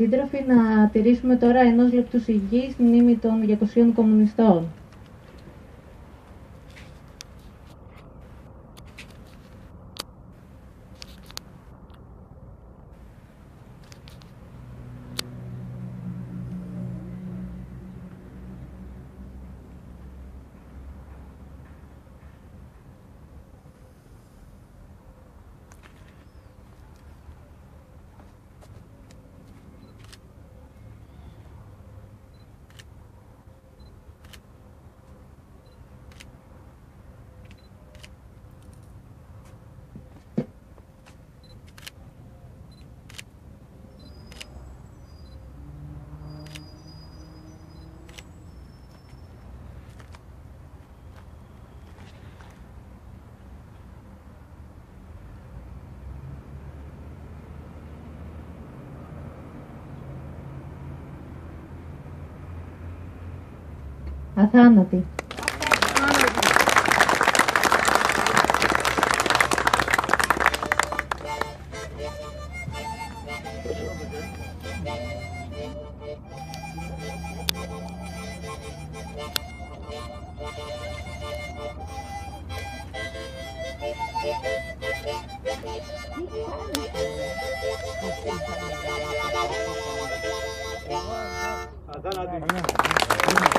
Σύντροφοι, να τηρήσουμε τώρα ενός λεπτού σιγή μνήμη των 200 κομμουνιστών. Αθάνατοι. Αθάνατη.